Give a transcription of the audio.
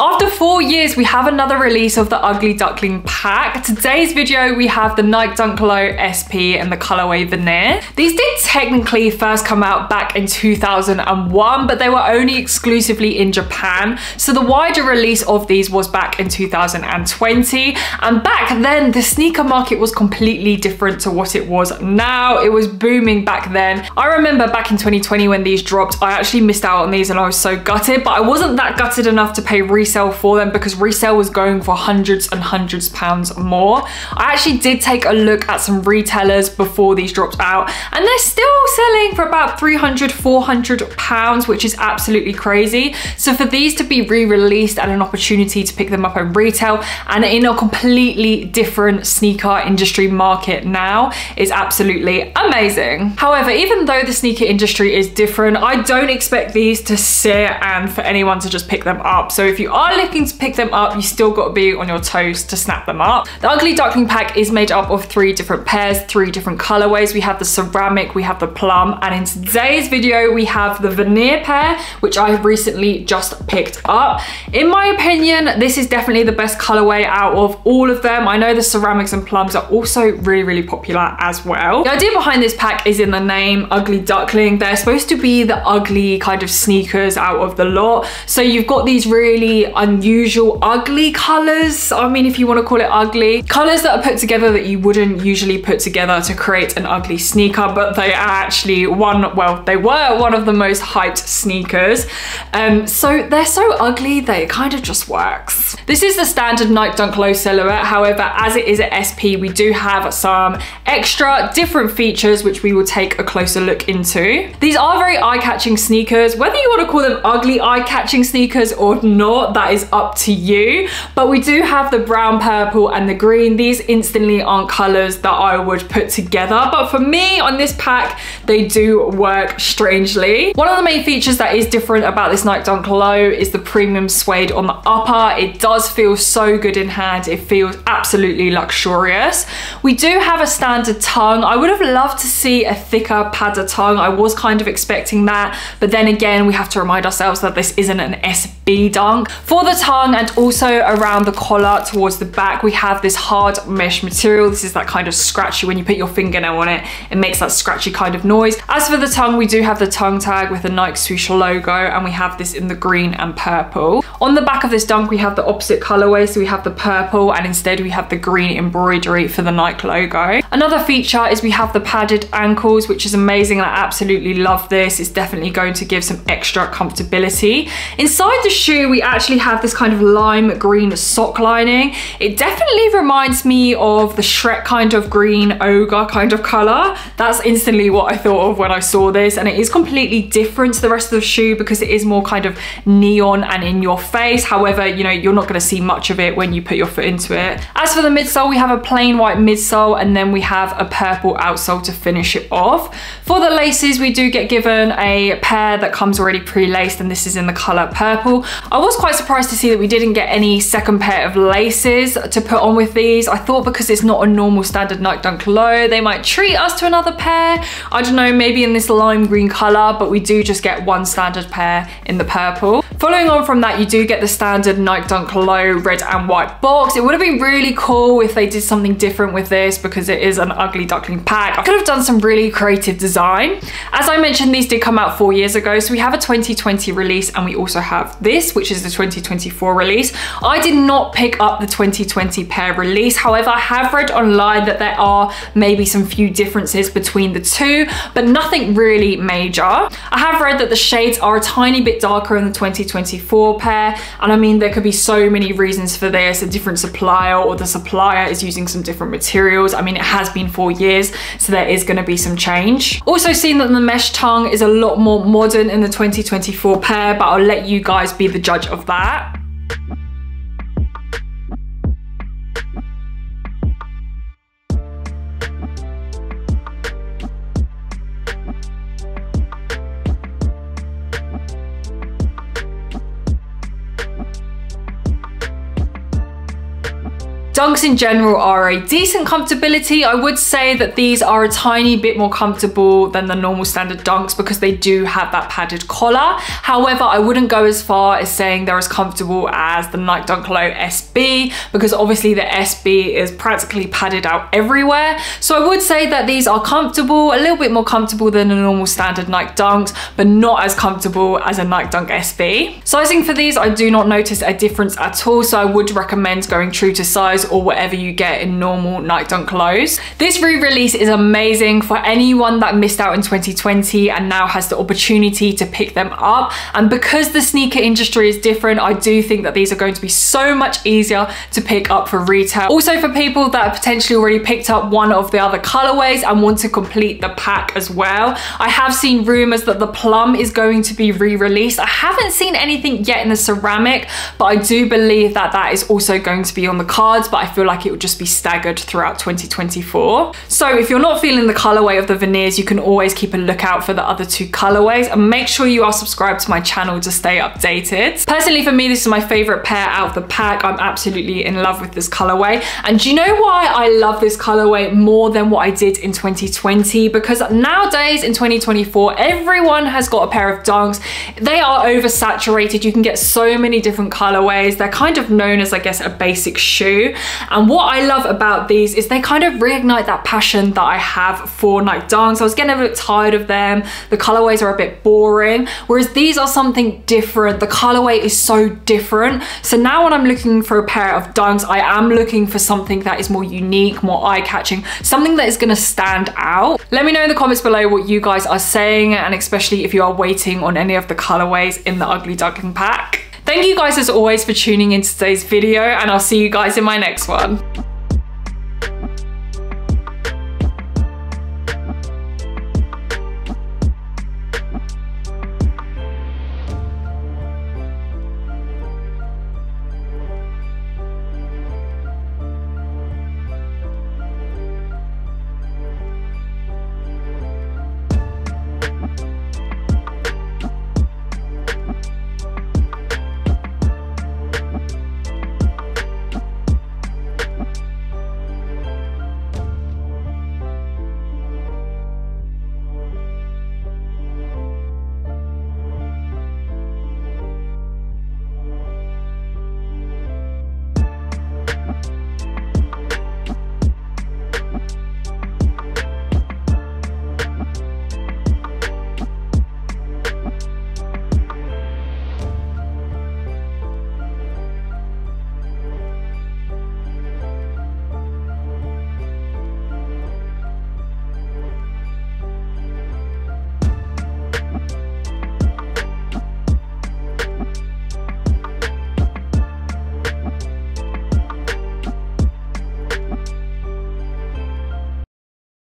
After four years, we have another release of the Ugly Duckling pack. Today's video, we have the Nike Dunk Low SP and the colorway Veneer. These did technically first come out back in 2001, but they were only exclusively in Japan. So the wider release of these was back in 2020. And back then, the sneaker market was completely different to what it was now. It was booming back then. I remember back in 2020 when these dropped, I actually missed out on these and I was so gutted, but I wasn't that gutted enough to pay resale resale for them because resale was going for hundreds and hundreds of pounds more. I actually did take a look at some retailers before these dropped out and they're still selling for about 300, 400 pounds, which is absolutely crazy. So for these to be re-released and an opportunity to pick them up in retail and in a completely different sneaker industry market now is absolutely amazing. However, even though the sneaker industry is different, I don't expect these to sit and for anyone to just pick them up. So if you are looking to pick them up, you still got to be on your toes to snap them up. The Ugly Duckling pack is made up of three different pairs, three different colorways. We have the ceramic, we have the plum, and in today's video, we have the veneer pair, which I have recently just picked up. In my opinion, this is definitely the best colorway out of all of them. I know the ceramics and plums are also really, really popular as well. The idea behind this pack is in the name Ugly Duckling. They're supposed to be the ugly kind of sneakers out of the lot. So you've got these really unusual, ugly colors. I mean, if you want to call it ugly. Colors that are put together that you wouldn't usually put together to create an ugly sneaker, but they are actually one, well, they were one of the most hyped sneakers. Um, so they're so ugly that it kind of just works. This is the standard Nike Dunk Low silhouette. However, as it is at SP, we do have some extra different features, which we will take a closer look into. These are very eye-catching sneakers. Whether you want to call them ugly eye-catching sneakers or not, that is up to you. But we do have the brown, purple, and the green. These instantly aren't colors that I would put together. But for me, on this pack, they do work strangely. One of the main features that is different about this Nike Dunk Low is the premium suede on the upper. It does feel so good in hand. It feels absolutely luxurious. We do have a standard tongue. I would have loved to see a thicker padded tongue. I was kind of expecting that. But then again, we have to remind ourselves that this isn't an SB dunk. For the tongue and also around the collar towards the back, we have this hard mesh material. This is that kind of scratchy, when you put your fingernail on it, it makes that scratchy kind of noise. As for the tongue, we do have the tongue tag with the Nike swoosh logo and we have this in the green and purple. On the back of this dunk, we have the opposite colorway. So we have the purple and instead we have the green embroidery for the Nike logo. Another feature is we have the padded ankles, which is amazing. I absolutely love this. It's definitely going to give some extra comfortability. Inside the shoe, we actually have this kind of lime green sock lining. It definitely reminds me of the Shrek kind of green ogre kind of color. That's instantly what I thought of when I saw this. And it is completely different to the rest of the shoe because it is more kind of neon and in your face. However, you know, you're not gonna see much of it when you put your foot into it. As for the midsole, we have a plain white midsole and then we have a purple outsole to finish it off. For the laces, we do get given a pair that comes already pre-laced and this is in the color purple. I was quite surprised to see that we didn't get any second pair of laces to put on with these. I thought because it's not a normal standard Nike Dunk Low, they might treat us to another pair. I don't know, maybe in this lime green color, but we do just get one standard pair in the purple. Following on from that, you do get the standard Nike Dunk Low red and white box. It would have been really cool if they did something different with this because it is an ugly duckling pack. I could have done some really creative design. As I mentioned, these did come out four years ago. So we have a 2020 release and we also have this, which is the 2024 release. I did not pick up the 2020 pair release. However, I have read online that there are maybe some few differences between the two, but nothing really major. I have read that the shades are a tiny bit darker in the 2024 pair. And I mean, there could be so many reasons for this, a different supplier or the supplier is using some different materials. I mean, it has been four years, so there is gonna be some change. Also seen that the mesh tongue is a lot more modern in the 2024 pair, but I'll let you guys be the judge of that that. Dunks in general are a decent comfortability. I would say that these are a tiny bit more comfortable than the normal standard Dunks because they do have that padded collar. However, I wouldn't go as far as saying they're as comfortable as the Nike Dunk Low SB because obviously the SB is practically padded out everywhere. So I would say that these are comfortable, a little bit more comfortable than a normal standard Nike Dunks, but not as comfortable as a Nike Dunk SB. Sizing for these, I do not notice a difference at all. So I would recommend going true to size or whatever you get in normal Nike Dunk Lows. This re-release is amazing for anyone that missed out in 2020 and now has the opportunity to pick them up. And because the sneaker industry is different, I do think that these are going to be so much easier to pick up for retail. Also for people that potentially already picked up one of the other colorways and want to complete the pack as well. I have seen rumors that the plum is going to be re-released. I haven't seen anything yet in the ceramic, but I do believe that that is also going to be on the cards, but I feel like it will just be staggered throughout 2024. So if you're not feeling the colorway of the veneers, you can always keep a lookout for the other two colorways and make sure you are subscribed to my channel to stay updated. Personally, for me, this is my favorite pair out of the pack. I'm absolutely in love with this colorway. And do you know why I love this colorway more than what I did in 2020? Because nowadays in 2024, everyone has got a pair of dunks. They are oversaturated. You can get so many different colorways. They're kind of known as, I guess, a basic shoe. And what I love about these is they kind of reignite that passion that I have for Nike Dunks. I was getting a bit tired of them. The colorways are a bit boring, whereas these are something different. The colorway is so different. So now when I'm looking for a pair of Dunks, I am looking for something that is more unique, more eye-catching, something that is gonna stand out. Let me know in the comments below what you guys are saying, and especially if you are waiting on any of the colorways in the Ugly Duckling pack. Thank you guys as always for tuning in today's video and I'll see you guys in my next one.